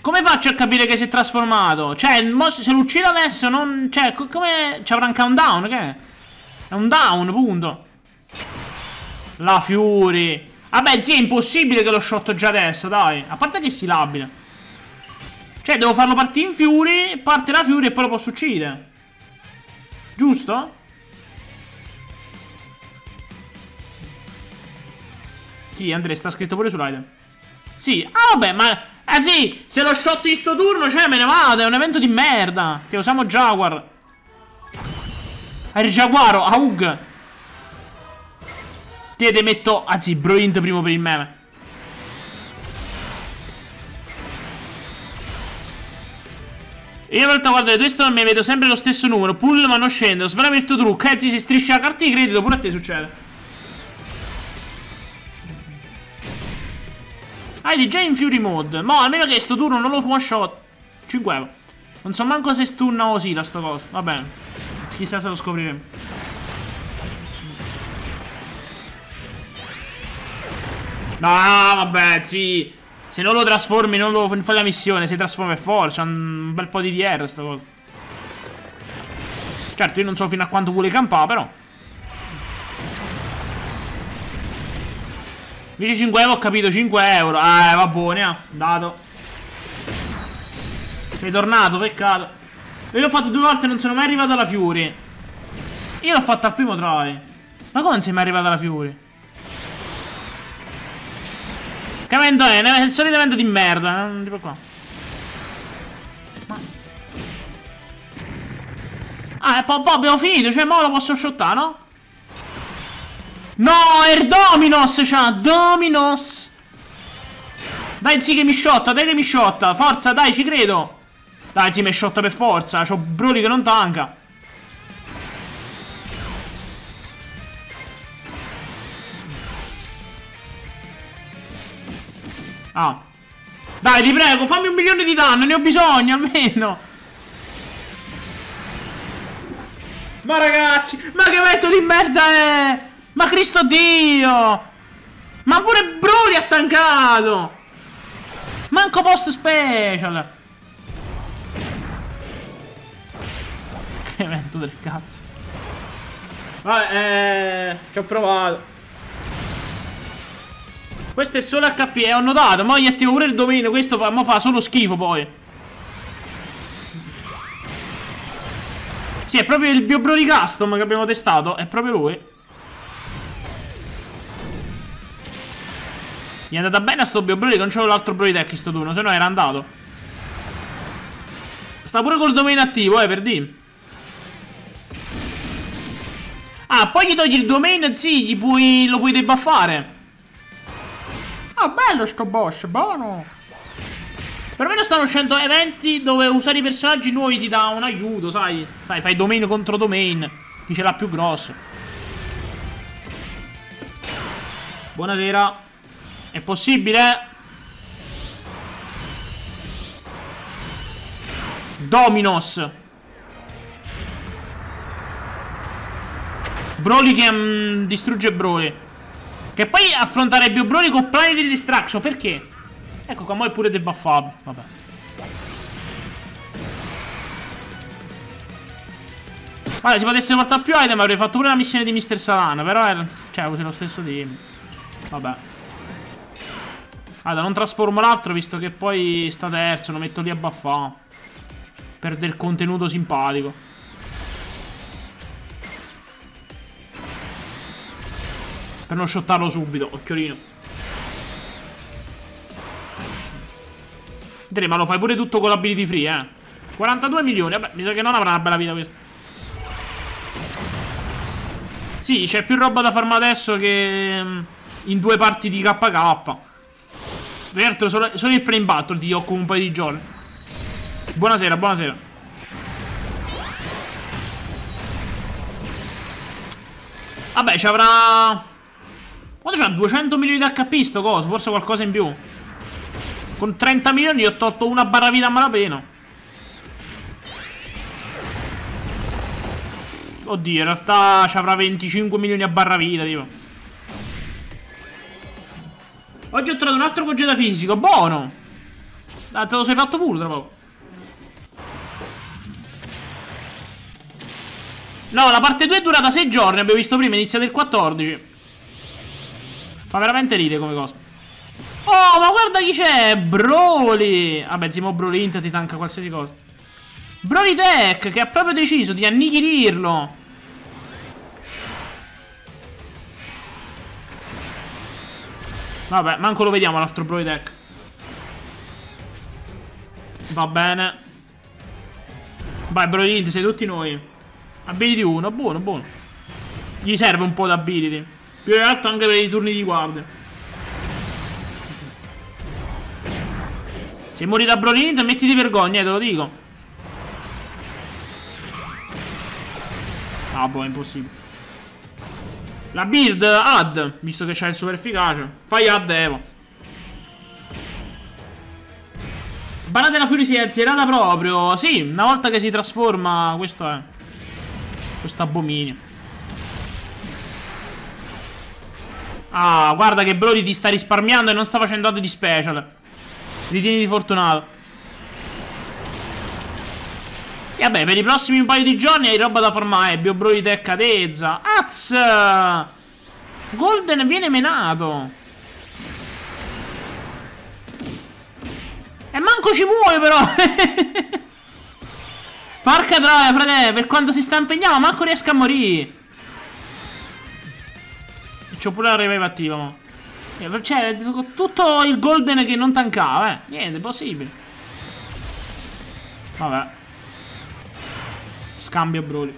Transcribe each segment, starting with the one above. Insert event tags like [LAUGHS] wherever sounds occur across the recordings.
Come faccio a capire che si è trasformato? Cioè, se lo uccido adesso non... Cioè, come... Ci avrà un countdown, che è? È un down, punto. La Fury. Vabbè, sì, è impossibile che lo shot già adesso, dai. A parte che si labile. Cioè, devo farlo partire in Fury, parte la Fury e poi lo posso uccidere. Giusto? Sì, Andrea, sta scritto pure sull'item. Sì. Ah, vabbè, ma... Ah, sì, se lo shot di sto turno, cioè, me ne vado. È un evento di merda. Che usiamo Jaguar. Il Jaguaro, Aug. Te te metto... Anzi, Broint primo per il meme. Io in realtà guarda, due stormi vedo sempre lo stesso numero. Pull ma non scendo. Svelami il tuo trucco. Eh, se striscia la carta di credito, pure a te succede. Ah, di già in Fury Mode. Mo, almeno che sto turno non lo one shot. 5 euro. Non so manco se stunna o sì la sta cosa. Va bene. Chissà se lo scopriremo. No, vabbè, sì. Se non lo trasformi, non lo fai la missione. Si trasforma per forza. Un bel po' di DR sta cosa. Certo, io non so fino a quanto vuole campare, però. Invece 5 euro ho capito 5 euro. Ah, va buone, ah. Dato. Sei tornato, peccato. Io l'ho fatto due volte e non sono mai arrivato alla Fury. Io l'ho fatto al primo try. Ma come non sei mai arrivato alla Fury? Che evento è? È il solito evento di merda. Non tipo qua. Ah, e poi, poi abbiamo finito. Cioè, mo lo posso shottare, no? No, è Dominos c'ha. Dominos. Dai, sì che mi shotta. Dai che mi shotta. Forza, dai, ci credo. Dai, sì, mi shotta per forza. C'ho Broly che non tanca. Ah. Dai, ti prego, fammi un milione di danno, ne ho bisogno almeno. Ma ragazzi, ma che evento di merda è? Ma Cristo Dio! Ma pure Broly ha tancato! Manco post special! Che evento del cazzo! Vabbè, eh, ci ho provato. Questo è solo HP, e ho notato. Ma gli attivo pure il dominio. Questo fa, fa solo schifo poi. Sì, è proprio il Biobro di Custom che abbiamo testato. È proprio lui. Gli è andata bene a sto Biobro non c'avevo l'altro Broly Tech in sto turno, se no era andato. Sta pure col domain attivo, eh, per dire. Ah, poi gli togli il domain, sì, puoi, lo puoi debuffare. Ah, bello sto boss, buono. Perlomeno stanno uscendo eventi dove usare i personaggi nuovi ti dà un aiuto, sai? Sai, fai domain contro domain. Chi ce l'ha più grosso. Buonasera. È possibile? Dominos. Broly che um, distrugge Broly. Che poi affrontare Biobroni con Planetary Distraction, perché? Ecco qua, mo è pure debuffato. Vabbè. Guarda, si potesse portare più item avrei fatto pure la missione di Mr. Salana, però era... Cioè, usi lo stesso team. Vabbè. Allora, non trasformo l'altro visto che poi sta terzo, lo metto lì a buffare. Perde il contenuto simpatico. Per non shottarlo subito, occhiolino. Vedete, ma lo fai pure tutto con l'ability free, eh. 42 milioni, vabbè, mi sa che non avrà una bella vita questa. Sì, c'è più roba da farmare adesso che mm, in due parti di KK. Certo, solo, solo il play battle ti occupa un paio di giorni. Buonasera, buonasera. Vabbè, ci avrà quanto c'ha? 200 milioni di HP sto coso? Forse qualcosa in più. Con 30 milioni ho tolto una barra vita a malapena. Oddio, in realtà ci avrà 25 milioni a barra vita, tipo. Oggi ho trovato un altro congeda fisico, buono. Ah, te lo sei fatto full tra poco. No, la parte 2 è durata 6 giorni, abbiamo visto prima, è iniziato il 14. Fa veramente ride come cosa. Oh, ma guarda chi c'è! Broly! Vabbè, Zimo Broly Int ti tanca qualsiasi cosa. Broly Tech, che ha proprio deciso di annichilirlo. Vabbè, manco lo vediamo l'altro Broly Tech. Va bene. Vai, Broly Int, sei tutti noi. Ability 1, buono, buono. Gli serve un po' d'ability. Più che altro anche per i turni di guardia. Se muori da Brolinito mettiti vergogna, te lo dico. Ah, boh, è impossibile. La build add, visto che c'è il super efficace. Fai add Evo. Banata della Fury si è azzerata proprio. Sì, una volta che si trasforma, questo è. Questo abominio. Ah, guarda che Brody ti sta risparmiando e non sta facendo ad di special. Ritieni fortunato. Sì, vabbè, per i prossimi un paio di giorni hai roba da formare. Bio Brody te cadezza. Az! Golden viene menato. E manco ci muore però. [LAUGHS] Porca troia, frate, per quanto si sta impegnando, manco riesco a morire. C'ho pure la revive attiva, mo. Cioè, tutto il golden che non tankava, eh. Niente, possibile. Vabbè. Scambio Broly.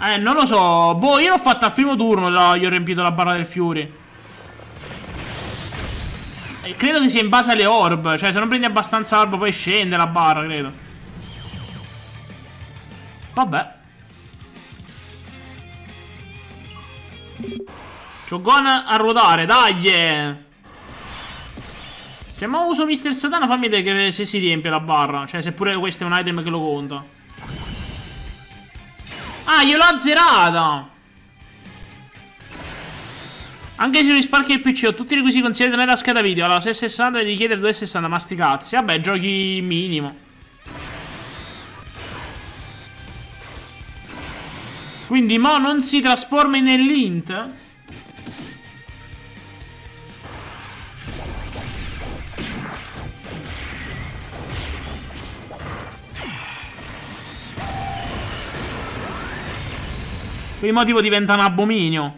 Eh, non lo so. Boh, io l'ho fatta al primo turno, gli ho riempito la barra del Fury. E credo che sia in base alle orb. Cioè, se non prendi abbastanza orb poi scende la barra, credo. Vabbè. Chogon a ruotare, dai! Se ma uso Mister Satana fammi vedere se si riempie la barra. Cioè se pure questo è un item che lo conta. Ah, gliel'ho azzerata! Anche se risparchi il PC ho tutti i requisiti consigliati nella scheda video. Allora, 660 richiede 260, ma sti cazzi. Vabbè, giochi minimo. Quindi Mo non si trasforma nell'int? Quindi mo tipo diventa un abominio.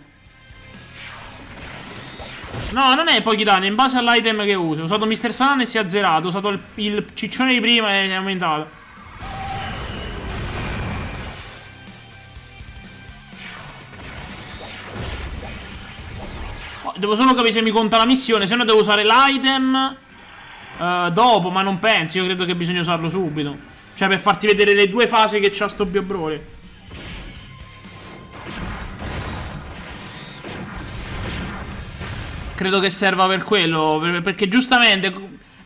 No, non è pochi danni, in base all'item che uso. Ho usato Mr. Sun e si è azzerato. Ho usato il, il ciccione di prima e è aumentato. Devo solo capire se mi conta la missione. Se no devo usare l'item uh, dopo, ma non penso. Io credo che bisogna usarlo subito. Cioè per farti vedere le due fasi che c'ha sto Biobroli. Credo che serva per quello. Perché giustamente...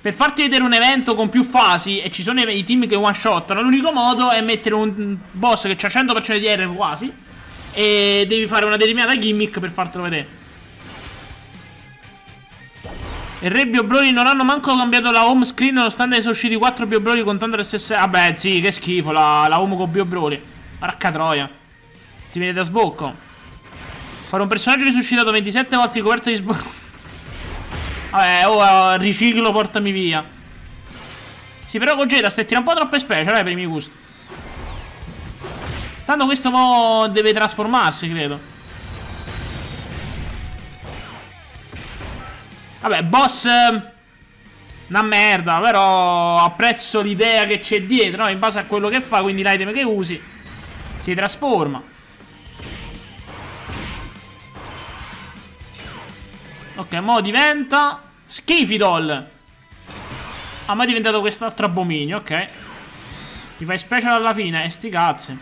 Per farti vedere un evento con più fasi e ci sono i team che one shottano, l'unico modo è mettere un boss che ha 100% di R quasi e devi fare una determinata gimmick per fartelo vedere. E Re Biobroli non hanno manco cambiato la home screen nonostante sono usciti 4 Biobroli contando le stesse... Vabbè, sì, che schifo la, la home con Biobroli. Porca troia. Ti viene da sbocco. Fare un personaggio risuscitato 27 volte ricoperto di sbocco. Vabbè, oh, riciclo, portami via. Sì, però Gogeta stai tirando un po' troppe special, eh, per i miei gusti. Tanto questo mo deve trasformarsi, credo. Vabbè, boss... Una merda, però apprezzo l'idea che c'è dietro, no? In base a quello che fa, quindi l'item che usi, si trasforma. Ok, mo diventa... Schifidol! Ah, ma è diventato quest'altro abominio, ok. Ti fai special alla fine, e sti cazzi.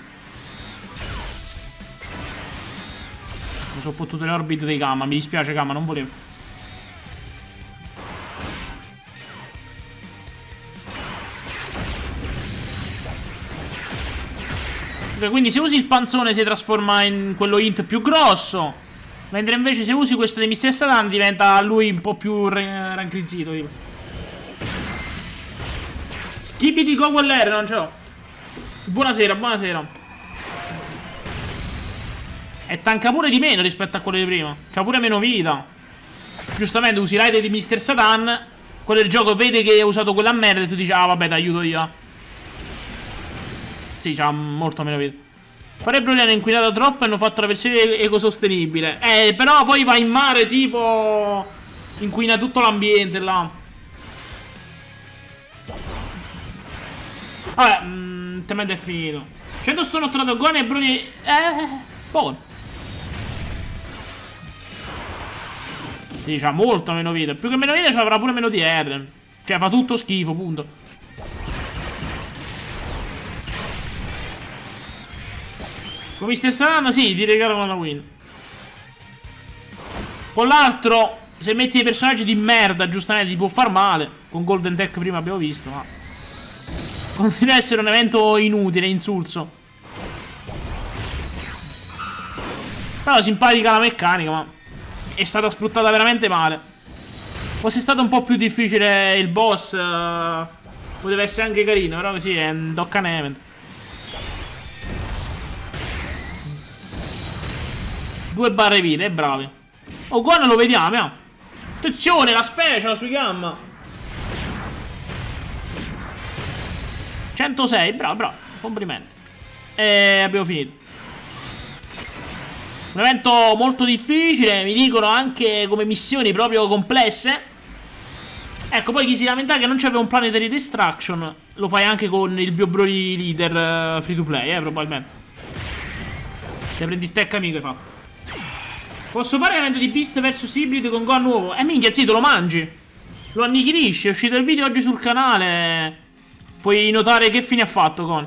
Mi sono fottuto le orbite dei Kama, mi dispiace Kama, non volevo. Quindi se usi il panzone si trasforma in quello int più grosso. Mentre invece se usi questo di Mr. Satan diventa lui un po' più rancrizito. Tipo. Schippi di go non ce l'ho. Buonasera, buonasera. E tanca pure di meno rispetto a quello di prima. C'ha pure meno vita. Giustamente usi l'aereo di Mr. Satan. Quello del gioco vede che hai usato quella merda e tu dici, ah vabbè, ti aiuto io. Sì, c'ha molto meno vita. Farebbero li hanno inquinato troppo e hanno fatto la versione ecosostenibile. Eh, però poi va in mare tipo... Inquina tutto l'ambiente là. Vabbè, mh, temendo è finito. 100 stone ottenuto Gone e Bruni... Eh, buono. Sì, c'ha molto meno vita. Più che meno vita c'avrà pure meno di R. Cioè, fa tutto schifo, punto. Come stessa lama, sì, ti regalano una win. Con l'altro, se metti dei personaggi di merda, giustamente ti può far male. Con Golden Tech prima abbiamo visto, ma... Continua a essere un evento inutile, insulso. Però simpatica la meccanica, ma... È stata sfruttata veramente male. Fosse stato un po' più difficile il boss... Uh, poteva essere anche carino, però così è un Dokkan Event. Due barre vite, bravi. Oh, Gon lo vediamo, eh. Attenzione, la special sui gamma. 106, bravo, bravo. Complimenti. E abbiamo finito. Un evento molto difficile, mi dicono anche come missioni proprio complesse. Ecco, poi chi si lamenta che non c'aveva un planetary destruction, lo fai anche con il Biobroly leader uh, free to play, eh, probabilmente. Se prendi il tech amico hai fatto. Posso fare l'evento di Beast vs Hybrid con Gohan nuovo? Eh minchia, te lo mangi. Lo annichilisci, è uscito il video oggi sul canale. Puoi notare che fine ha fatto Gon.